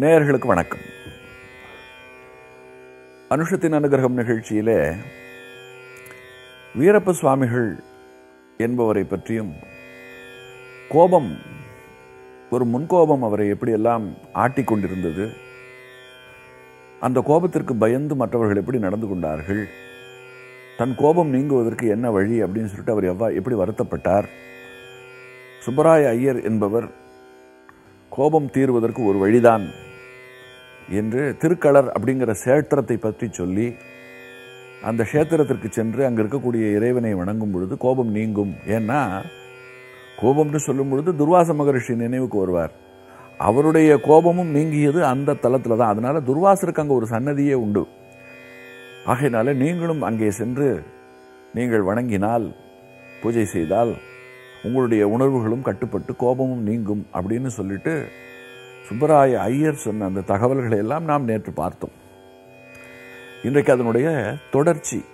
நேயர்களுக்கு வணக்கம். அனுஷத்தின் அனுகிரகம் நிகழ்ச்சியிலே வீரப்ப சுவாமிகள் என்பவரை பற்றியும் கோபம் ஒரு முன்கோபம் அவரை எப்படியெல்லாம் ஆட்டிக்கொண்டிருந்தது அந்த கோபத்திற்கு பயந்து மற்றவர்கள் எப்படி நடந்து கொண்டார்கள் தன் கோபம் நீங்குவதற்கு என்ன வழி அப்படின்னு சொல்லிட்டு அவர் எவ்வா எப்படி வருத்தப்பட்டார். சுப்பராய ஐயர் என்பவர் கோபம் தீர்வதற்கு ஒரு வழிதான். என்று திருக்களர் அப்படிங்கிற சேத்திரத்தை பற்றி சொல்லி அந்த கஷேத்திரத்திற்கு சென்று அங்கே இருக்கக்கூடிய இறைவனை வணங்கும் பொழுது கோபம் நீங்கும். ஏன்னா கோபம்னு சொல்லும் பொழுது துர்வாச மகரிஷி நினைவுக்கு வருவார். அவருடைய கோபமும் நீங்கியது அந்த தளத்தில் தான். அதனால துர்வாசருக்கு அங்கே ஒரு சன்னதியே உண்டு. ஆகையினால நீங்களும் அங்கே சென்று நீங்கள் வணங்கினால் பூஜை செய்தால் உங்களுடைய உணர்வுகளும் கட்டுப்பட்டு கோபமும் நீங்கும் அப்படின்னு சொல்லிட்டு சுப்பராய ஐயர் சொன்ன அந்த தகவல்களை எல்லாம் நாம் நேற்று பார்த்தோம். இன்றைக்கு அதனுடைய தொடர்ச்சி.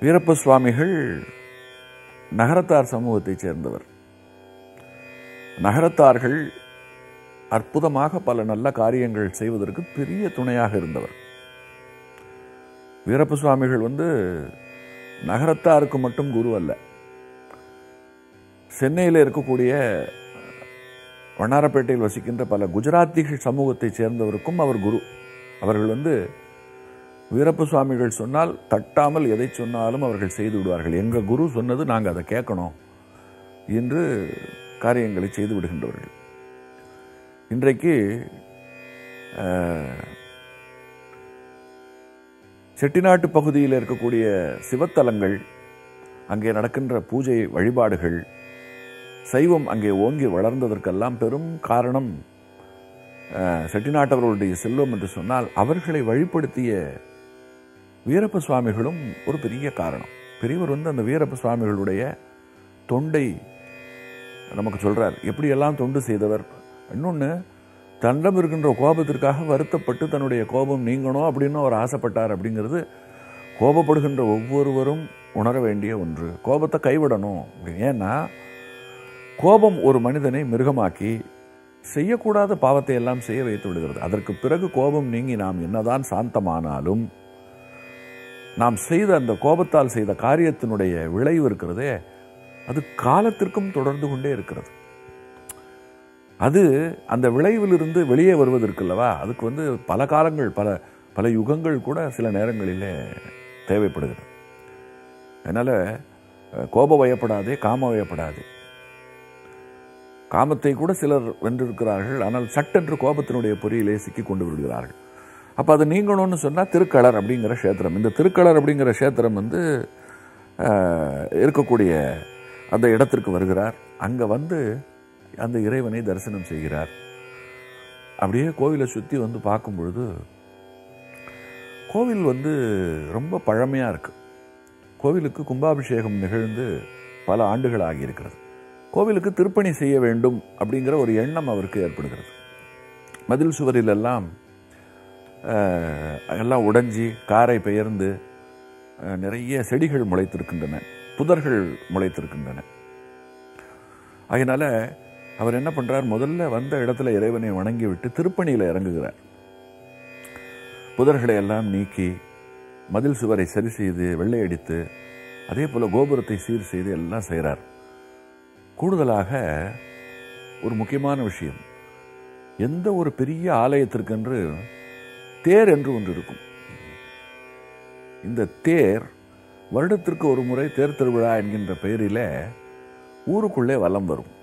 வீரப்ப சுவாமிகள் நகரத்தார் சமூகத்தைச் சேர்ந்தவர். நகரத்தார்கள் அற்புதமாக பல நல்ல காரியங்கள் செய்வதற்கு பெரிய துணையாக இருந்தவர். வீரப்ப சுவாமிகள் வந்து நகரத்தாருக்கு மட்டும் குரு அல்ல. சென்னையில் இருக்கக்கூடிய வண்ணாரப்பேட்டையில் வசிக்கின்ற பல குஜராத்திகள் சமூகத்தைச் சேர்ந்தவருக்கும் அவர் குரு. அவர்கள் வந்து வீரப்ப சுவாமிகள் சொன்னால் தட்டாமல் எதை சொன்னாலும் அவர்கள் செய்து விடுவார்கள். எங்கள் குரு சொன்னது நாங்கள் அதை கேட்கணும் என்று காரியங்களை செய்து விடுகின்றவர்கள். இன்றைக்கு செட்டிநாட்டு பகுதியில் இருக்கக்கூடிய சிவத்தலங்கள் அங்கே நடக்கின்ற பூஜை வழிபாடுகள் சைவம் அங்கே ஓங்கி வளர்ந்ததற்கெல்லாம் பெரும் காரணம் செட்டிநாட்டவர்களுடைய செல்வம் என்று சொன்னால் அவர்களை வழிப்படுத்திய வீரப்ப சுவாமிகளும் ஒரு பெரிய காரணம். பெரியவர் வந்து அந்த வீரப்ப சுவாமிகளுடைய தொண்டை நமக்கு சொல்கிறார் எப்படியெல்லாம் தொண்டு செய்தவர்? இன்னொன்று தன்னிடம் இருக்கின்ற கோபத்திற்காக வருத்தப்பட்டு தன்னுடைய கோபம் நீங்கணும் அப்படின்னு அவர் ஆசைப்பட்டார் அப்படிங்கிறது கோபப்படுகின்ற ஒவ்வொருவரும் உணர வேண்டிய ஒன்று. கோபத்தை கைவிடணும். ஏன்னா கோபம் ஒரு மனிதனை மிருகமாக்கி செய்யக்கூடாத பாவத்தை எல்லாம் செய்ய வைத்து விடுகிறது. அதற்கு பிறகு கோபம் நீங்கி நாம் என்னதான் சாந்தமானாலும் நாம் செய்த அந்த கோபத்தால் செய்த காரியத்தினுடைய விளைவு இருக்கிறதே அது காலத்திற்கும் தொடர்ந்து கொண்டே இருக்கிறது. அது அந்த விளைவிலிருந்து வெளியே வருவதற்குல்லவா அதுக்கு வந்து பல காலங்கள் பல பல யுகங்கள் கூட சில நேரங்களிலே தேவைப்படுகிறது. அதனால் கோப வயப்படாதே காம வயப்படாதே. காமத்தை கூட சிலர் வென்றிருக்கிறார்கள். ஆனால் சட்டென்று கோபத்தினுடைய பொறியிலே சிக்கி கொண்டு விடுகிறார்கள். அப்போ அது நீங்கணும்னு சொன்னால் திருக்களர் அப்படிங்கிற க்ஷேத்திரம். இந்த திருக்களர் அப்படிங்கிற க்ஷேத்திரம் வந்து இருக்கக்கூடிய அந்த இடத்திற்கு வருகிறார். அங்கே வந்து அந்த இறைவனை தரிசனம் செய்கிறார். அப்படியே கோவிலை சுற்றி வந்து பார்க்கும் பொழுது கோவில் வந்து ரொம்ப பழமையாக இருக்குது கோவிலுக்கு கும்பாபிஷேகம் நிகழ்ந்து பல ஆண்டுகள் ஆகியிருக்கிறது கோவிலுக்கு திருப்பணி செய்ய வேண்டும் அப்படிங்கிற ஒரு எண்ணம் அவருக்கு ஏற்படுகிறது. மதில் சுவரிலெல்லாம் எல்லாம் உடைஞ்சி காரை பெயர்ந்து நிறைய செடிகள் முளைத்திருக்கின்றன புதர்கள் முளைத்திருக்கின்றன. அதனால் அவர் என்ன பண்ணுறார் முதல்ல வந்த இடத்துல இறைவனை வணங்கிவிட்டு திருப்பணியில் இறங்குகிறார். புதர்களை எல்லாம் நீக்கி மதில் சுவரை சரி செய்து வெள்ளையடித்து அதே போல் கோபுரத்தை சீர் செய்து எல்லாம் செய்கிறார் கூடுதலாக ஒரு முக்கியமான விஷயம். எந்த ஒரு பெரிய ஆலயத்திற்கென்று தேர் என்று ஒன்று இருக்கும். இந்த தேர் வருடத்திற்கு ஒரு முறை தேர் திருவிழா என்கின்ற பெயரில் ஊருக்குள்ளே வலம் வரும்.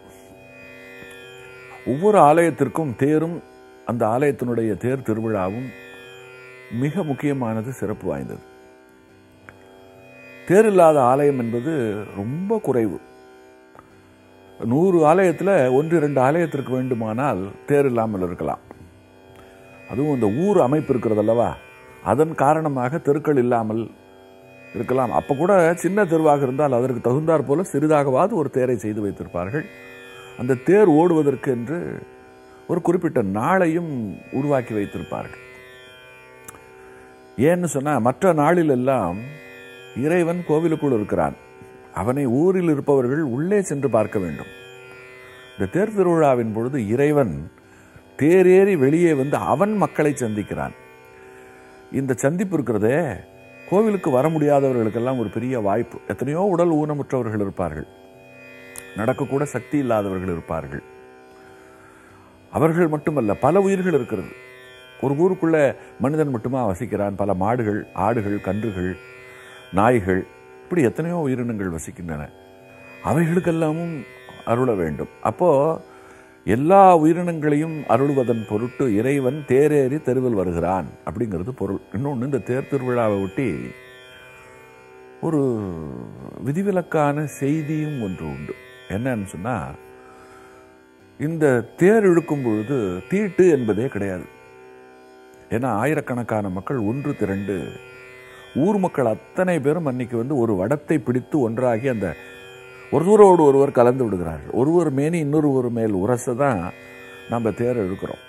ஒவ்வொரு ஆலயத்திற்கும் தேரும் அந்த ஆலயத்தினுடைய தேர் திருவிழாவும் மிக முக்கியமானது சிறப்பு வாய்ந்தது. தேர் இல்லாத ஆலயம் என்பது ரொம்ப குறைவு. நூறு ஆலயத்தில் ஒன்று ரெண்டு ஆலயத்திற்கு வேண்டுமானால் தேர் இல்லாமல் இருக்கலாம். அதுவும் இந்த ஊர் அமைப்பு இருக்கிறது அல்லவா? அதன் காரணமாக தெருக்கள் இல்லாமல் இருக்கலாம். அப்போ கூட சின்ன தெருவாக இருந்தால் அதற்கு தகுந்தாற் போல சிறிதாகவாது ஒரு தேரை செய்து வைத்திருப்பார்கள். அந்த தேர் ஓடுவதற்கு என்று ஒரு குறிப்பிட்ட நாளையும் உருவாக்கி வைத்திருப்பார்கள். ஏன்னு சொன்னால் மற்ற நாளில் எல்லாம் இறைவன் கோவிலுக்குள் இருக்கிறான். அவனை ஊரில் இருப்பவர்கள் உள்ளே சென்று பார்க்க வேண்டும். இந்த தேர் திருவிழாவின் பொழுது இறைவன் தேரேறி வெளியே வந்து அவன் மக்களை சந்திக்கிறான். இந்த சந்திப்பு இருக்கிறதே கோவிலுக்கு வர முடியாதவர்களுக்கெல்லாம் ஒரு பெரிய வாய்ப்பு. எத்தனையோ உடல் ஊனமுற்றவர்கள் இருப்பார்கள். நடக்கக்கூட சக்தி இல்லாதவர்கள் இருப்பார்கள். அவர்கள் மட்டுமல்ல பல உயிர்கள் இருக்கிறது. ஒரு ஊருக்குள்ள மனிதன் மட்டுமா வசிக்கிறான். பல மாடுகள் ஆடுகள் கன்றுகள் நாய்கள் இப்படி எத்தனையோ உயிரினங்கள் வசிக்கின்றன. அவைகளுக்கெல்லாமும் அருள வேண்டும். அப்போ எல்லா உயிரினங்களையும் அருள்வதன் பொருட்டு இறைவன் தேரேறி தெருவில் வருகிறான் அப்படிங்கிறது பொருள். இன்னொன்று இந்த தேர் திருவிழாவை ஒட்டி ஒரு விதிவிலக்கான செய்தியும் ஒன்று உண்டு. என்னன்னு சொன்னா இந்த தேர் இழுக்கும் பொழுது தீட்டு என்பதே கிடையாது. ஏன்னா ஆயிரக்கணக்கான மக்கள் ஒன்று திரண்டு ஊர் மக்கள் அத்தனை பேரும் அன்னைக்கு வந்து ஒரு வடத்தை பிடித்து ஒன்றாகி அந்த ஒருவரோடு ஒருவர் கலந்து விடுகிறார்கள். ஒருவர் மேனி இன்னொரு ஒரு மேல் உரச தான் நம்ம தேர் இழுக்கிறோம்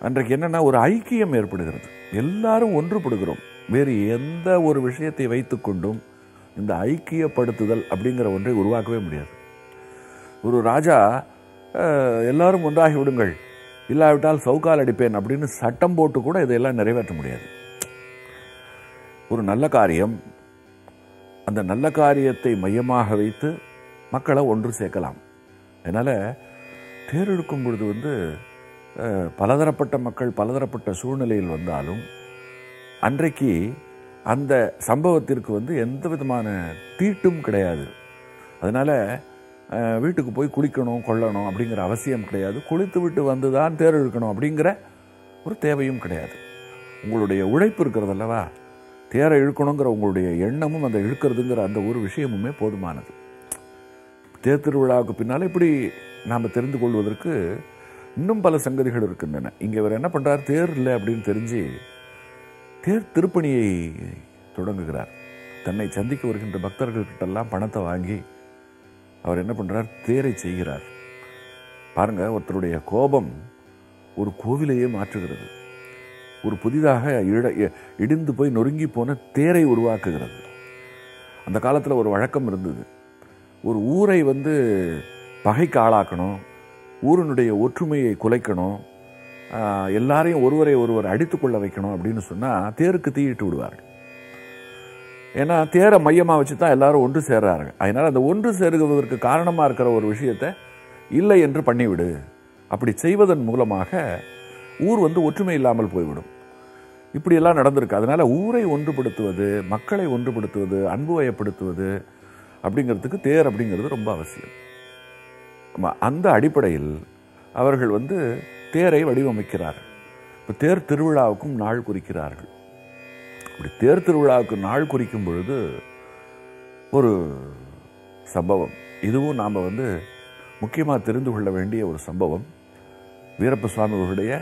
அன்றைக்கு என்னன்னா ஒரு ஐக்கியம் ஏற்படுகிறது. எல்லாரும் ஒன்றுபடுகிறோம். வேறு எந்த ஒரு விஷயத்தை வைத்துக்கொண்டும் இந்த ஐக்கியப்படுத்துதல் அப்படிங்கிற ஒன்றை உருவாக்கவே முடியாது. ஒரு ராஜா எல்லாரும் ஒன்றாகி விடுங்கள். இல்லாவிட்டால் சவுக்கால் அடிப்பேன் அப்படின்னு சட்டம் போட்டு கூட இதையெல்லாம் நிறைவேற்ற முடியாது. ஒரு நல்ல காரியம். அந்த நல்ல காரியத்தை மையமாக வைத்து மக்களை ஒன்று சேர்க்கலாம். அதனால் தேர் இழுக்கும் பொழுது வந்து பலதரப்பட்ட மக்கள் பலதரப்பட்ட சூழ்நிலையில் வந்தாலும் அன்றைக்கு அந்த சம்பவத்திற்கு வந்து எந்த விதமான தீட்டும் கிடையாது. அதனால் வீட்டுக்கு போய் குளிக்கணும் கொள்ளணும் அப்படிங்கிற அவசியம் கிடையாது. குளித்து விட்டு வந்து தான் தேர் இழுக்கணும் அப்படிங்கிற ஒரு தேவையும் கிடையாது. உங்களுடைய உழைப்பு இருக்கிறது அல்லவா? தேரை இழுக்கணுங்கிற உங்களுடைய எண்ணமும் அந்த இழுக்கிறதுங்கிற அந்த ஒரு விஷயமுமே போதுமானது. தேர் திருவிழாவுக்கு பின்னால் இப்படி நாம் தெரிந்து கொள்வதற்கு இன்னும் பல சங்கதிகள் இருக்கின்றன. இங்கே இவர் என்ன பண்ணுறார் தேர் இல்லை அப்படின்னு தெரிஞ்சு தேர் திருப்பணியை தொடங்குகிறார். தன்னை சந்திக்க வருகின்ற பக்தர்கள்கிட்டெல்லாம் பணத்தை வாங்கி அவர் என்ன பண்ணுறார் தேரை செய்கிறார். பாருங்கள் ஒருத்தருடைய கோபம் ஒரு கோவிலையே மாற்றுகிறது. ஒரு புதிதாக இட இடிந்து போய் நொறுங்கி போன தேரை உருவாக்குகிறது. அந்த காலத்தில் ஒரு வழக்கம் இருந்தது. ஒரு ஊரை வந்து பகைக்கு ஆளாக்கணும் ஊரினுடைய ஒற்றுமையை குலைக்கணும் எல்லாரையும் ஒருவரை ஒருவர் அடித்துக்கொள்ள வைக்கணும் அப்படின்னு சொன்னால் தேருக்கு தீயிட்டு விடுவார்கள். ஏன்னா தேரை மையமாக வச்சு தான் எல்லாரும் ஒன்று சேர்றாங்க அதனால் அந்த ஒன்று சேருவதற்கு காரணமாக இருக்கிற ஒரு விஷயத்தை இல்லை என்று பண்ணிவிடு. அப்படி செய்வதன் மூலமாக ஊர் வந்து ஒற்றுமை இல்லாமல் போய்விடும். இப்படியெல்லாம் நடந்திருக்கு. அதனால ஊரை ஒன்றுபடுத்துவது மக்களை ஒன்றுபடுத்துவது அன்பு வயப்படுத்துவது அப்படிங்கிறதுக்கு தேர் அப்படிங்கிறது ரொம்ப அவசியம். அந்த அடிப்படையில் அவர்கள் வந்து தேரை வடிவமைக்கிறார்கள். இப்போ தேர் திருவிழாவுக்கும் நாள் குறிக்கிறார்கள். இப்படி தேர் திருவிழாவுக்கு நாள் குறிக்கும் பொழுது ஒரு சம்பவம். இதுவும் நாம் வந்து முக்கியமாக தெரிந்து கொள்ள வேண்டிய ஒரு சம்பவம். வீரப்ப சுவாமி அவர்களுடைய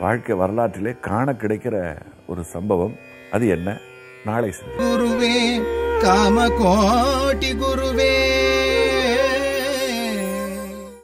வாழ்க்கை வரலாற்றிலே காண கிடைக்கிற ஒரு சம்பவம். அது என்ன? நாளை குருவே காம கோட்டி குருவே.